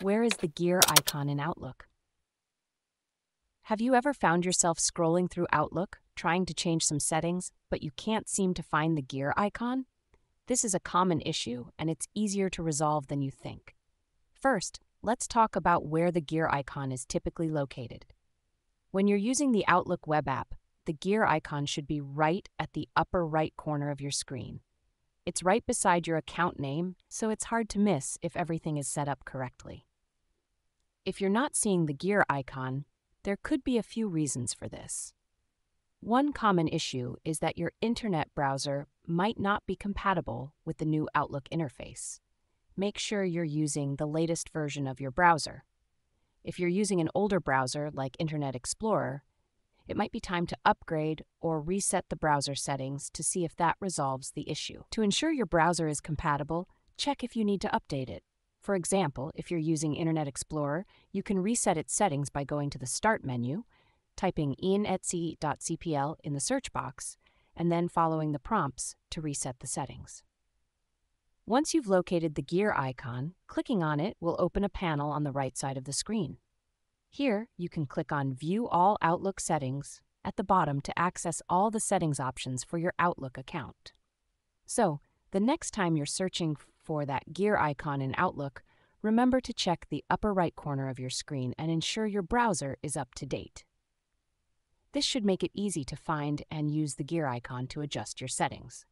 Where is the gear icon in Outlook? Have you ever found yourself scrolling through Outlook, trying to change some settings, but you can't seem to find the gear icon? This is a common issue, and it's easier to resolve than you think. First, let's talk about where the gear icon is typically located. When you're using the Outlook web app, the gear icon should be right at the upper right corner of your screen. It's right beside your account name, so it's hard to miss if everything is set up correctly. If you're not seeing the gear icon, there could be a few reasons for this. One common issue is that your internet browser might not be compatible with the new Outlook interface. Make sure you're using the latest version of your browser. If you're using an older browser like Internet Explorer, it might be time to upgrade or reset the browser settings to see if that resolves the issue. To ensure your browser is compatible, check if you need to update it. For example, if you're using Internet Explorer, you can reset its settings by going to the Start menu, typing inetc.cpl in the search box, and then following the prompts to reset the settings. Once you've located the gear icon, clicking on it will open a panel on the right side of the screen. Here, you can click on View All Outlook Settings at the bottom to access all the settings options for your Outlook account. So, the next time you're searching for that gear icon in Outlook, remember to check the upper right corner of your screen and ensure your browser is up to date. This should make it easy to find and use the gear icon to adjust your settings.